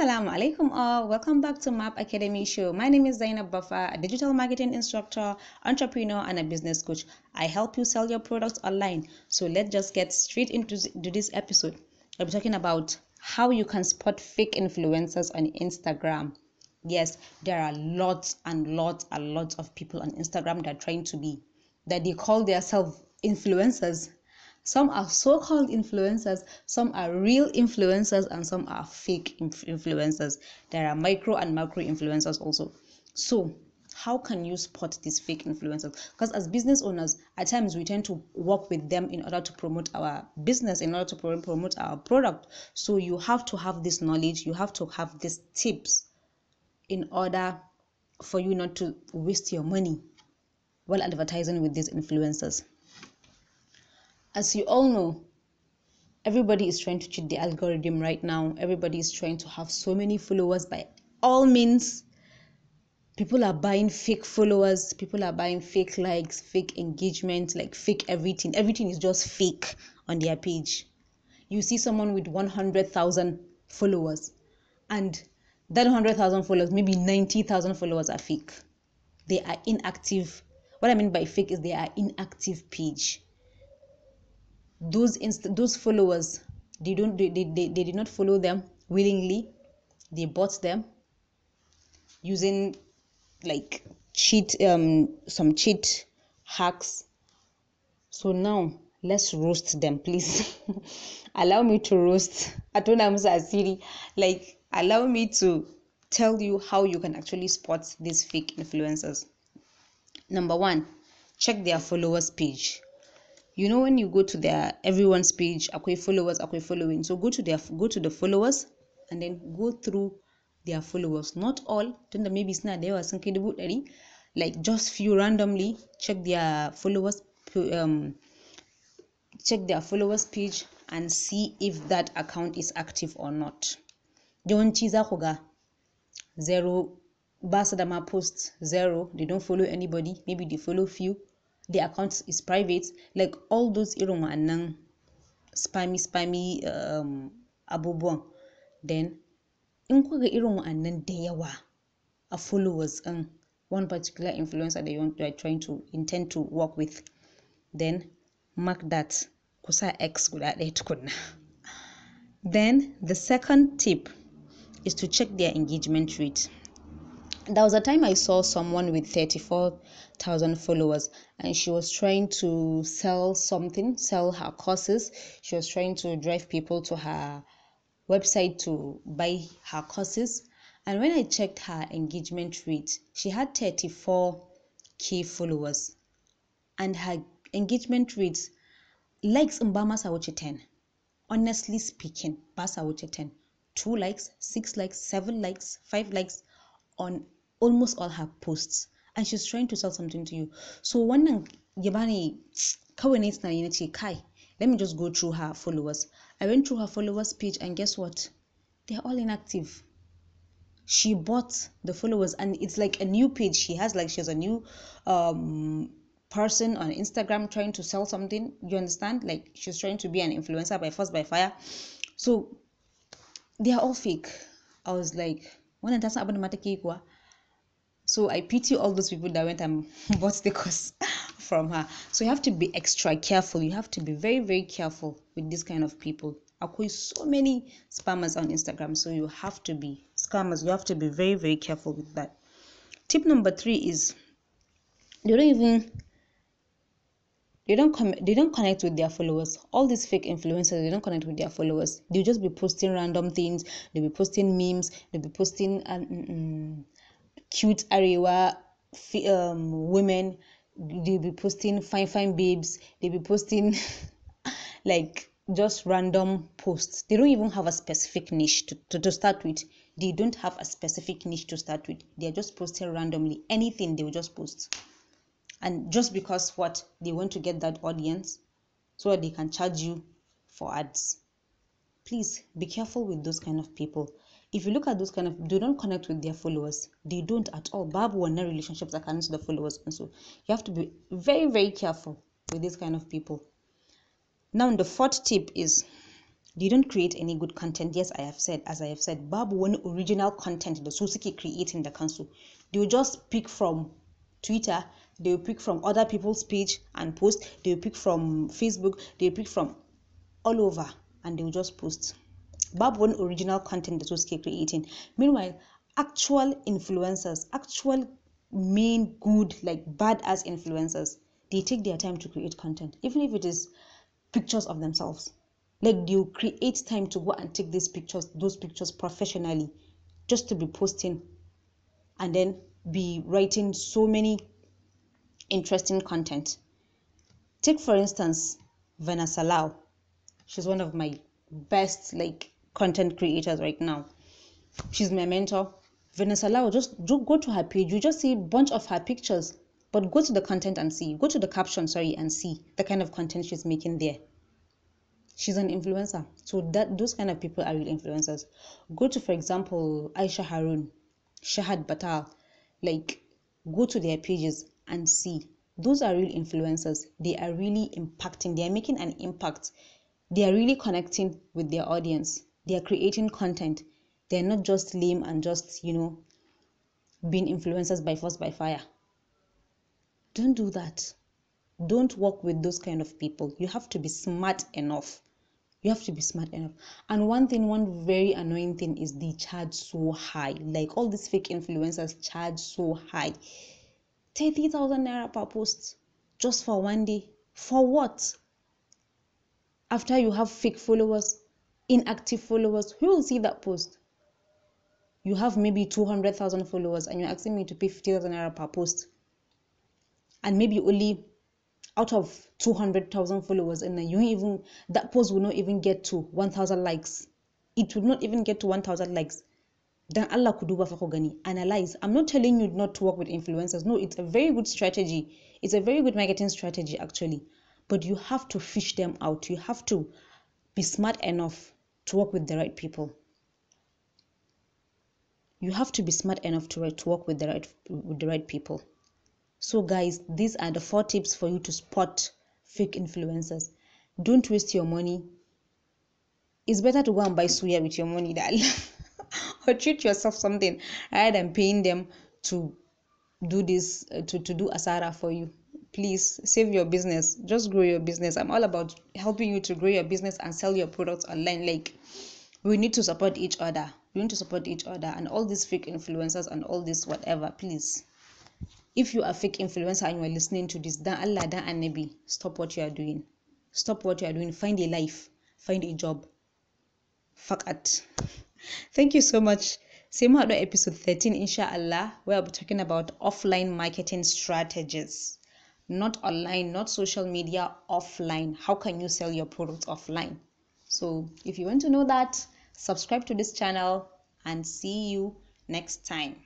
Assalamu alaikum all. Welcome back to Mab Academy Show. My name is Zainab Baffa, a digital marketing instructor, entrepreneur, and a business coach. I help you sell your products online. So let's just get straight into this episode. I'll be talking about how you can spot fake influencers on Instagram. Yes, there are lots and lots and lots of people on Instagram that are trying to be that they call themselves influencers some are so called influencers, some are real influencers, and some are fake influencers. There are micro and macro influencers also. So, how can you spot these fake influencers? Because as business owners, at times we tend to work with them in order to promote our business, in order to promote our product. So, you have to have this knowledge, you have to have these tips in order for you not to waste your money while advertising with these influencers as you all know, everybody is trying to cheat the algorithm right now. Everybody is trying to have so many followers by all means. People are buying fake followers, people are buying fake likes, fake engagement, like fake everything. Everything is just fake on their page. You see someone with 100,000 followers, and that 100,000 followers, maybe 90,000 followers are fake. They are inactive. What I mean by fake is they are inactive page those inst- those followers they don't they, they, they, they did not follow them willingly. They bought them using like cheat um some cheat hacks. So now let's roast them please. Allow me to roast. Atonamsa city like allow me to tell you how you can actually spot these fake influencers. Number one check their followers page you know when you go to their everyone's page akwai followers akwai following. So go to their go to the followers and then go through their followers. Not all tunda maybe suna da yawa sun kai dubu like just few randomly check their followers um, check their followers page and see if that account is active or not. Za ku ga zero ba su da ma post zero. They don't follow anybody. Maybe they follow few the account is private like all those irin wa'annan spammy spammy um, abubuwan. Then in kuka irin wa'annan da yawa a followers in one particular influencer that you, you are trying to intend to work with then mark that kusa x guda ɗaya tukunna. Then the second tip is to check their engagement rate. There was a time I saw someone with 34,000 followers and she was trying to sell something, sell her courses. She was trying to drive people to her website to buy her courses. And when I checked her engagement rate, she had 34k followers and her engagement rate likes in ba masa wuce 10. Honestly speaking, ba sa wuce 10. 2 likes, 6 likes, 7 likes, 5 likes on almost all her posts and she's trying to sell something to you. So wannan ya kawai ne tunani na kai let me just go through her followers. I went through her followers page and guess what? They're all inactive. She bought the followers and it's like a new page. She has like she has a new um person on instagram trying to sell something. You understand? Like she's trying to be an influencer by force by fire. So they are all fake. I was like wannan ta san abin da mata so i pity all those people that went and bought the course from her. So you have to be extra careful. You have to be very very careful with this kind of people. Akwai so many spammers on instagram so you have to be scammers. You have to be very very careful with that. Tip number three is they don't even they don't come they don't connect with their followers. All these fake influencers they don't connect with their followers. They'll just be posting random things. They'll be posting memes. They'll be posting um, um, cute arewa um, women. They'll be posting fine fine babes. They'll be posting like just random posts. They don't even have a specific niche to, to, to start with. They don't have a specific niche to start with. They're just posting randomly anything they will just post and just because what they want to get that audience so that they can charge you for ads. Please be careful with those kind of people. If you look at those kind of do not connect with their followers. They don't at all. Babu wannan relationships to the followers. And so you have to be very very careful with these kind of people. Now the fourth tip is they don't create any good content. Yes i have said as i have said babu one original content. The su suke creating the council. They will just pick from twitter they will pick from other people's page and post. They will pick from facebook. They will pick from all over and they will just post. Babu one original content su suke creating. Meanwhile actual influencers actual mean good like badass influencers they take their time to create content even if it is pictures of themselves. Like they'll create time to go and take these pictures those pictures professionally just to be posting and then be writing so many interesting content. Take for instance vanessa lau. She's one of my best like content creators right now. She's my mentor. Vanessa lau just go to her page. You just see a bunch of her pictures. But go to the content and see. Go to the caption sorry and see the kind of content she's making there. She's an influencer. So that those kind of people are real influencers. Go to for example aisha harun shahad batal. Like go to their pages and see those are real influencers. They are really impacting they are making an impact. They are really connecting with their audience. They are creating content. They're not just lame and just you know being influencers by force by fire. Don't do that. Don't work with those kind of people. You have to be smart enough. You have to be smart enough. And one thing one very annoying thing is they charge so high. Like all these fake influencers charge so high 30,000 naira per post just for one day. For what? After you have fake followers inactive followers who will see that post? You have maybe 200,000 followers and you're asking me to pay 50,000 naira per post. And maybe only out of 200,000 followers and you even that post will not even get to 1000 likes. It would not even get to 1000 likes then Allah could do fa gani. Analyze. I'm not telling you not to work with influencers. No it's a very good strategy. It's a very good marketing strategy actually. But you have to fish them out. You have to be smart enough to work with the right people. You have to be smart enough to, to work with the right with the right people. So guys these are the four tips for you to spot fake influencers. Don't waste your money. It's better to go and buy suya with your money darling or treat yourself something rather than paying them to do this uh, to, to do asara for you. Please save your business. Just grow your business. I'm all about helping you to grow your business and sell your products online. Like we need to support each other. We need to support each other and all these fake influencers and all this whatever. Please. If you are fake influencer and you are listening to this dan allah dan annabi stop what you are doing. Stop what you are doing. Find a life. Find a job fuck it. Thank you so much. Same mu episode 13 insha Allah where I'll be talking about offline marketing strategies. Not online not social media offline. How can you sell your products offline? So if you want to know that subscribe to this channel and see you next time